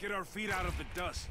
get our feet out of the dust.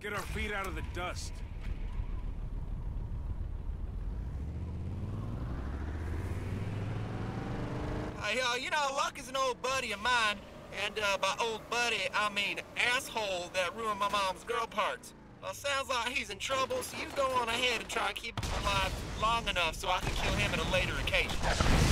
Get our feet out of the dust. Hey, uh, you know, Luck is an old buddy of mine. And uh, by old buddy, I mean asshole that ruined my mom's girl parts. Well, sounds like he's in trouble, so you go on ahead and try and keep him alive long enough so I can kill him at a later occasion.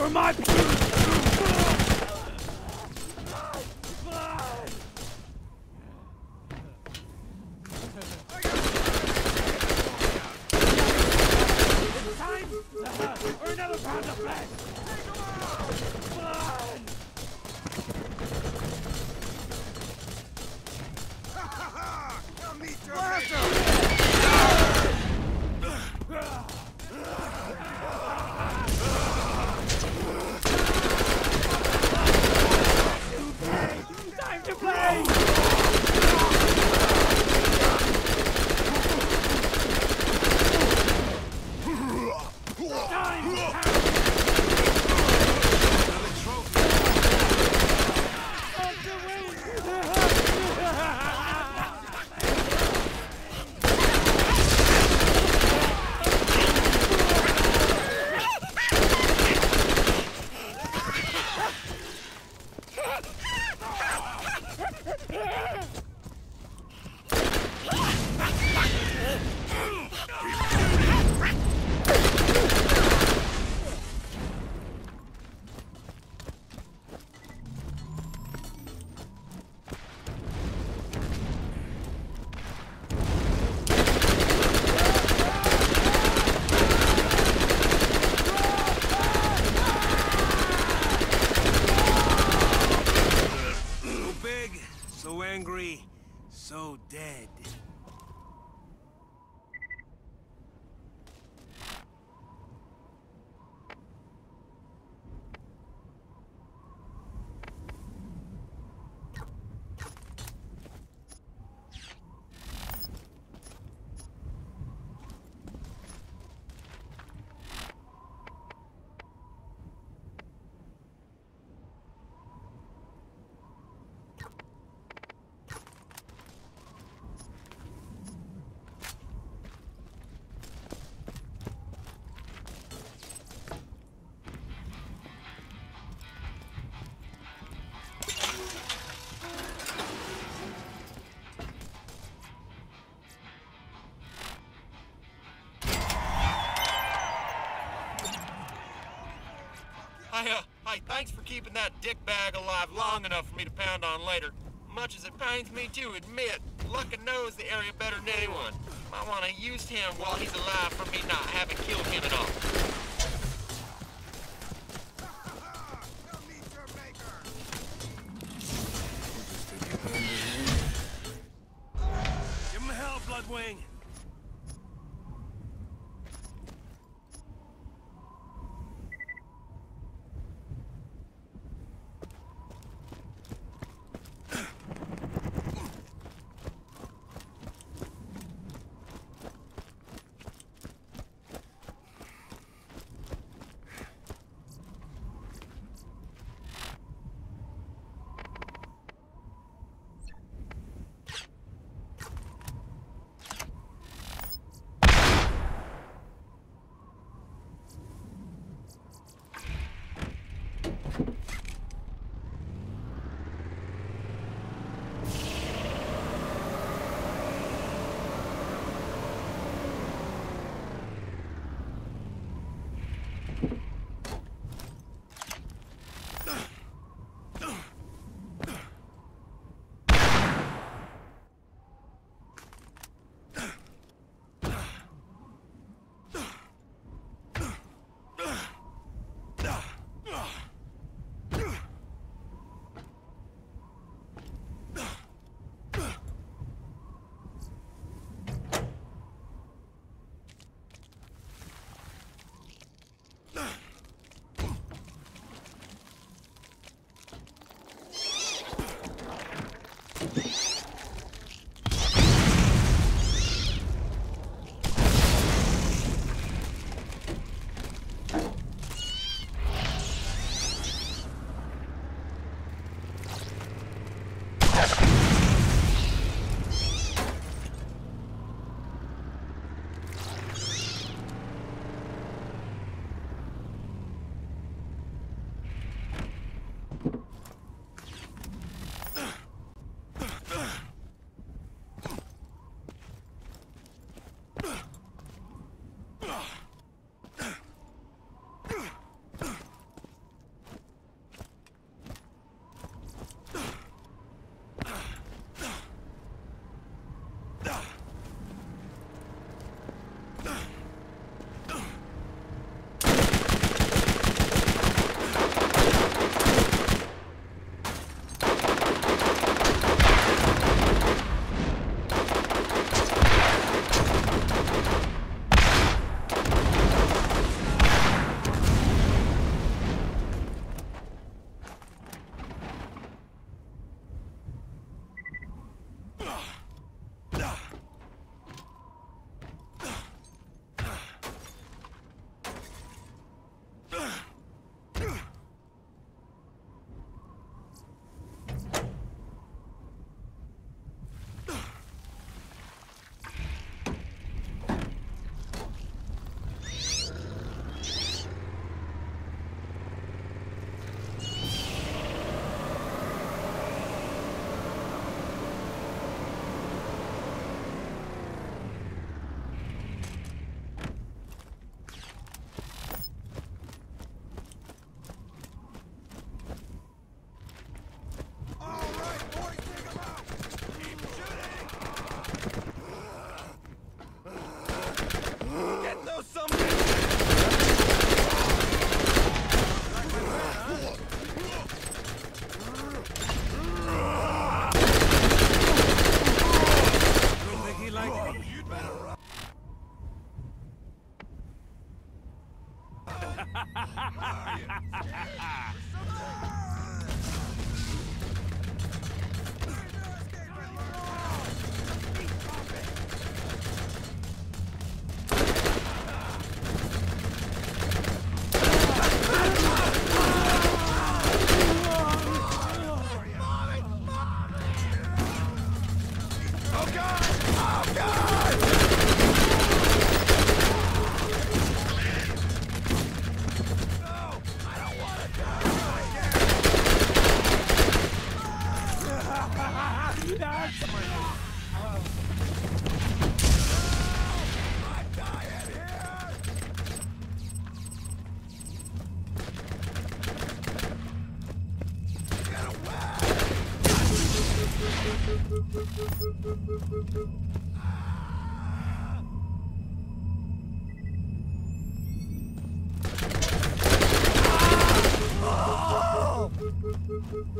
For my Hi, uh, hi, thanks for keeping that dick bag alive long enough for me to pound on later. Much as it pains me to admit, Luckin knows the area better than anyone. I want to use him while he's alive for me not having killed him at all.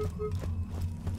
Boop boop boop.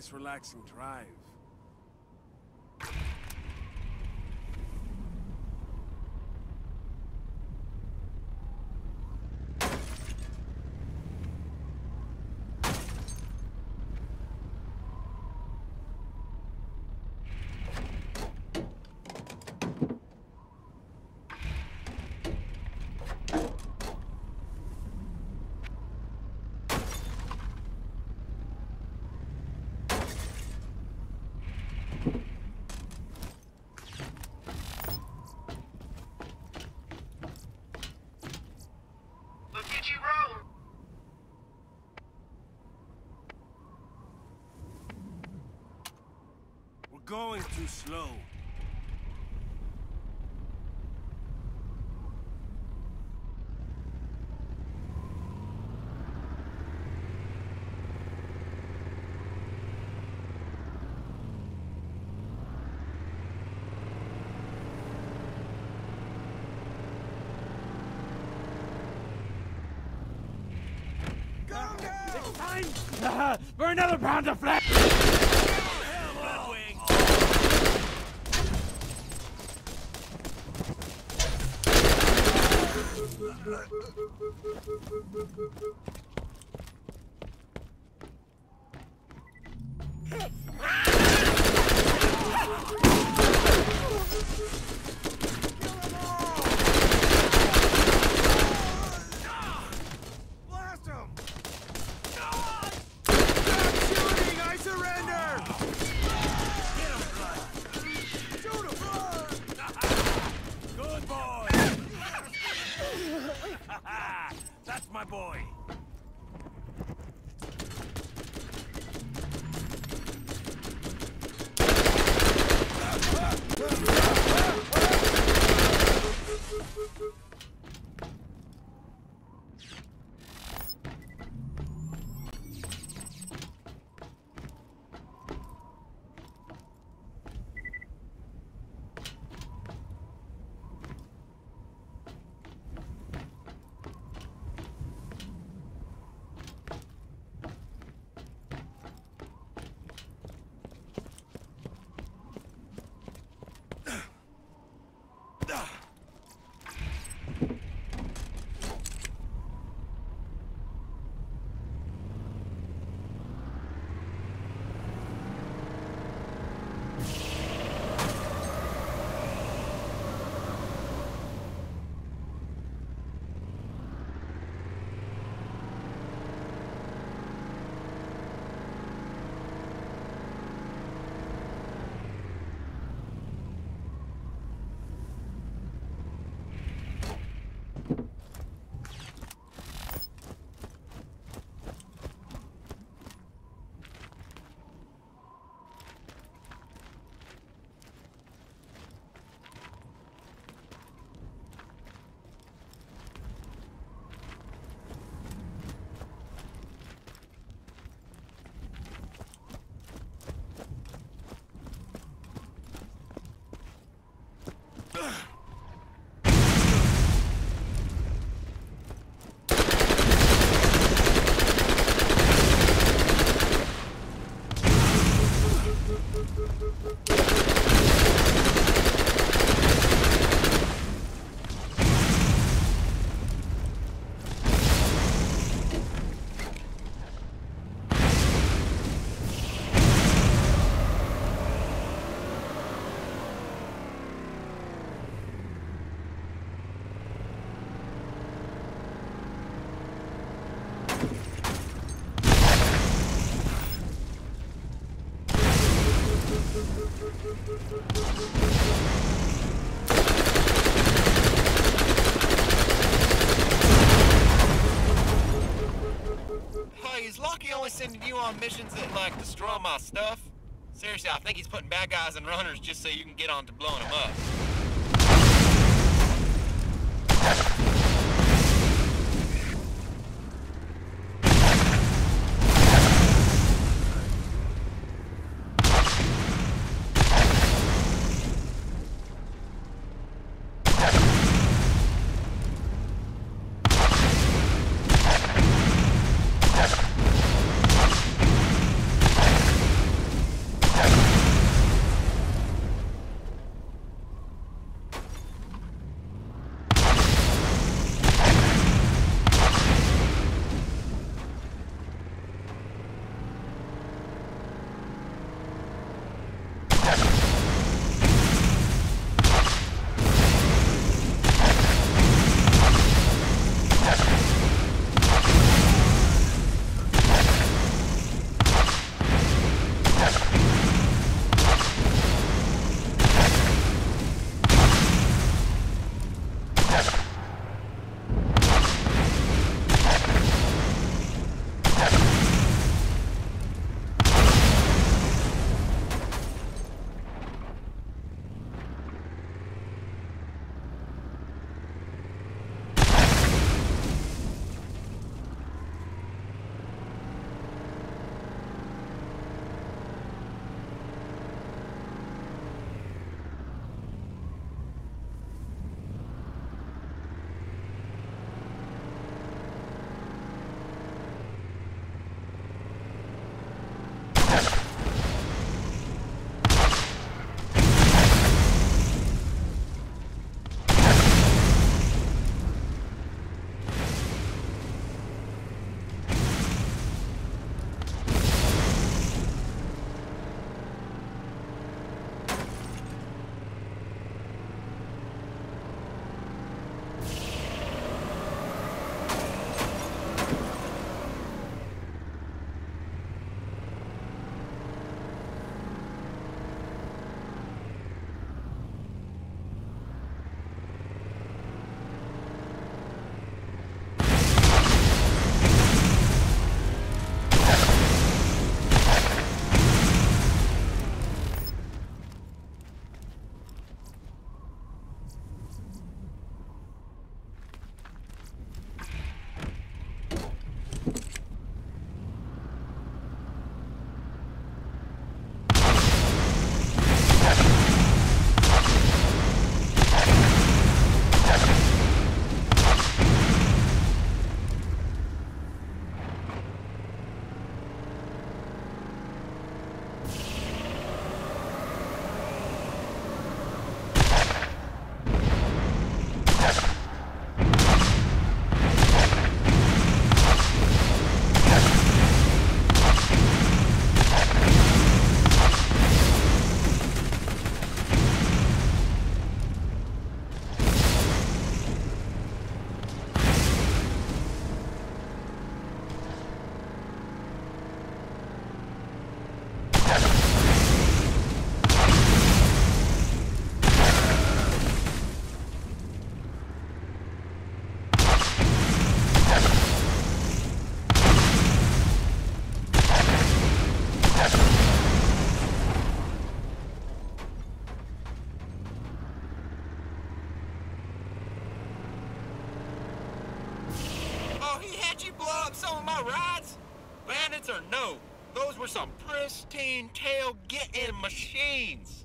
Nice, relaxing drive. Let's get you rolling. We're going too slow. Calm down! It's time for another pound of flesh! Blast destroy my stuff? Seriously, I think he's putting bad guys and runners just so you can get on to blowing them up. Pristine tail-getting machines.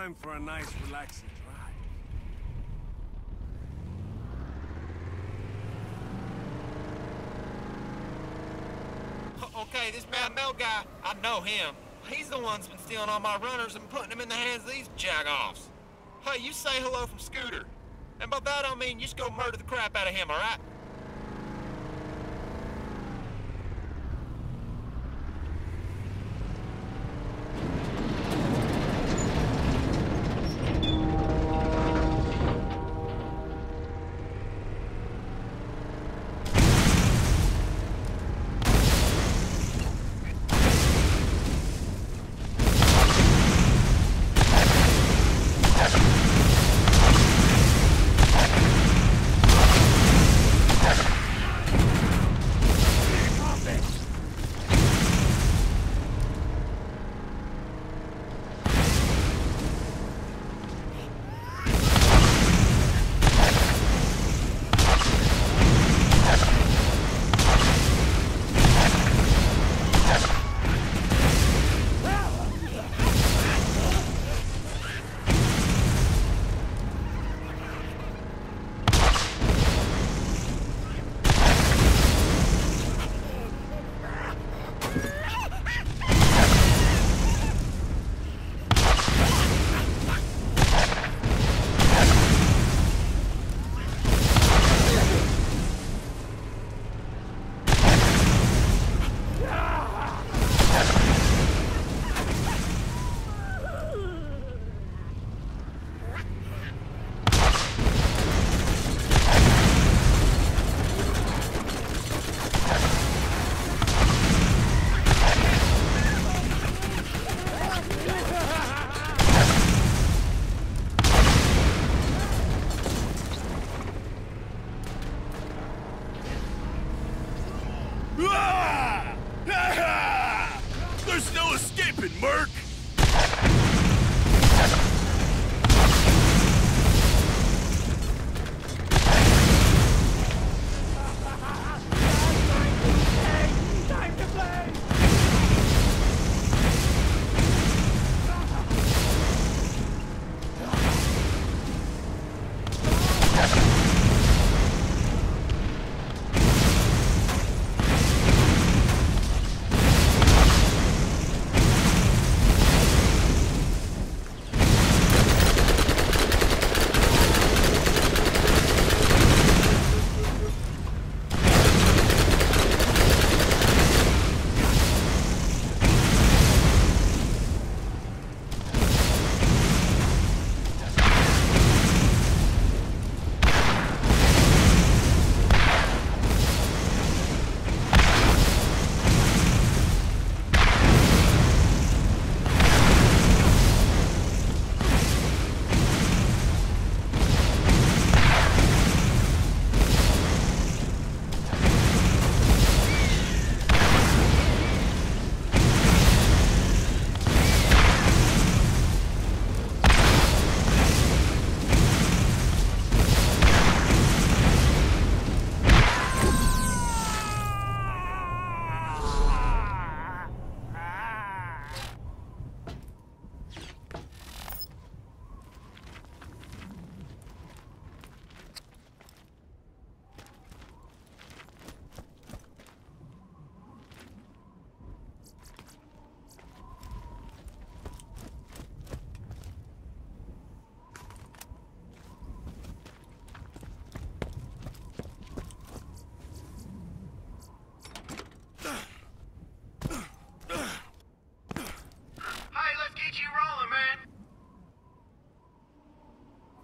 Time for a nice, relaxing drive. Okay, this Mad Mel guy, I know him. He's the one that's been stealing all my runners and putting them in the hands of these jagoffs. Hey, you say hello from Scooter. And by that I mean you just go murder the crap out of him, alright?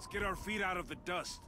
Let's get our feet out of the dust.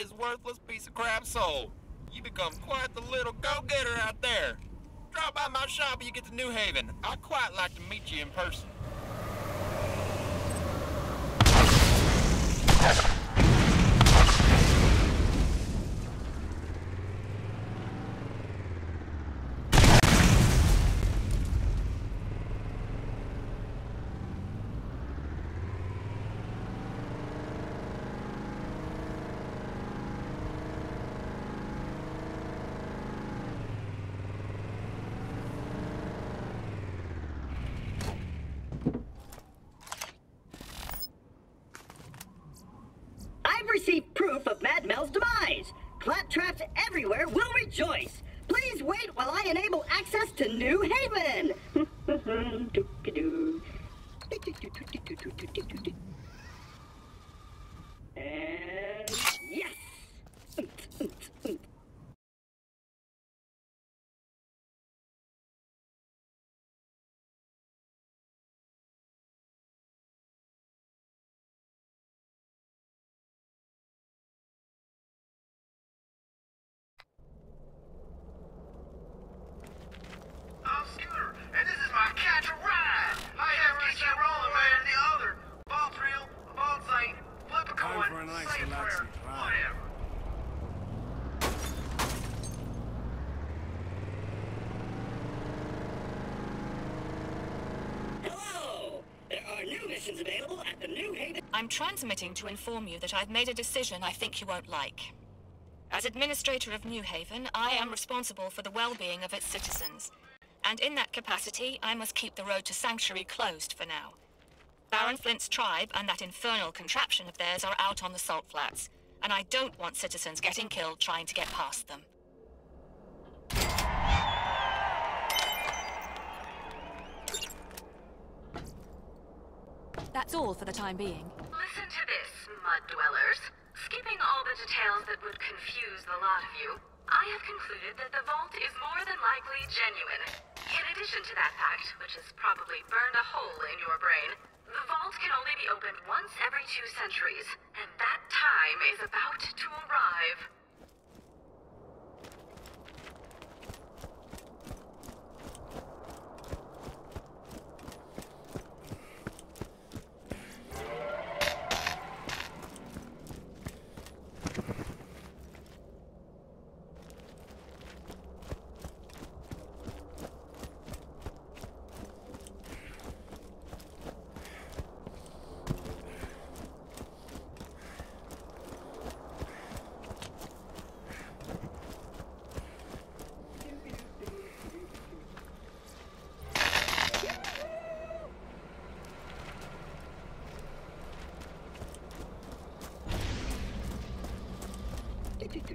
Gone, bless his worthless piece of crap soul. You become quite the little go-getter out there. Drop by my shop when you get to New Haven. I'd quite like to meet you in person. Mad demise. Claptraps everywhere will rejoice. Please wait while I enable access to New Haven. and yes. I'm Scooter, and this is my catch a ride. I have get you rolling, man. The other ball thrill, a ball sight, flip a Time coin, for a nice say a prayer, relaxing ride. whatever. Hello. There are new missions available at the New Haven. I'm transmitting to inform you that I've made a decision I think you won't like. As administrator of New Haven, I am responsible for the well-being of its citizens. And in that capacity, I must keep the road to Sanctuary closed for now. Baron Flynt's tribe and that infernal contraption of theirs are out on the salt flats, and I don't want citizens getting killed trying to get past them. That's all for the time being. Listen to this, mud dwellers. Skipping all the details that would confuse the lot of you, I have concluded that the vault is more than likely genuine. In addition to that fact, which has probably burned a hole in your brain, the vault can only be opened once every two centuries, and that time is about to arrive.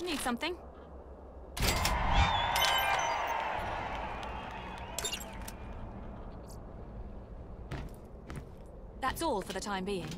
you need something? That's all for the time being.